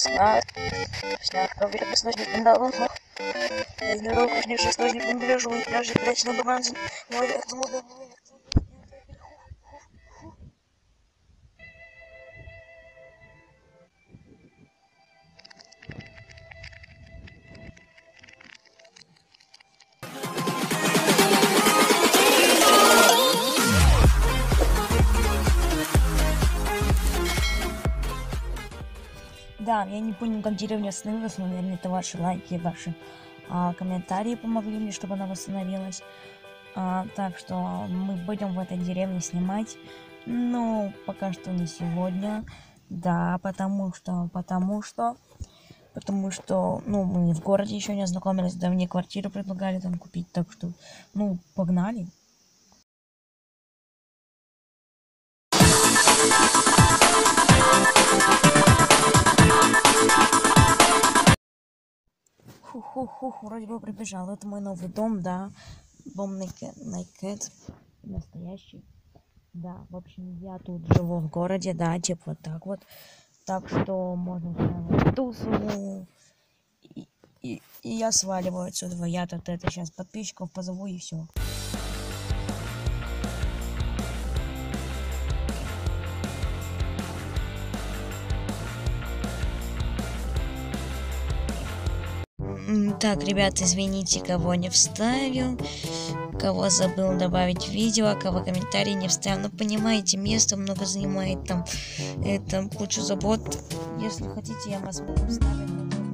Снарк. Снарк, проверь, посложнее, пендалом. Здорово, конечно, сложнее, пендалежу, и пляжи, блядь, на бумаге. Мой век, мой мой Да, я не понял, как деревня остановилась, но, наверное, это ваши лайки, ваши а, комментарии помогли мне, чтобы она восстановилась. А, так что мы будем в этой деревне снимать, но пока что не сегодня. Да, потому что, потому что, потому что, ну, мы в городе еще не ознакомились, да мне квартиру предлагали там купить, так что, ну, погнали. Фух-фух-фух, вроде бы прибежал. Это мой новый дом, да. Дом Найкет. Настоящий. Да, в общем, я тут живу в городе, да, типа вот так вот. Так что можно устраивать тусу. И, и, и я сваливаю отсюда. Я тут это сейчас подписчиков позову и все. Так, ребят, извините, кого не вставил, кого забыл добавить видео, а кого комментарий не вставил. Ну, понимаете, место много занимает там, это кучу забот. Если хотите, я вас могу вставить.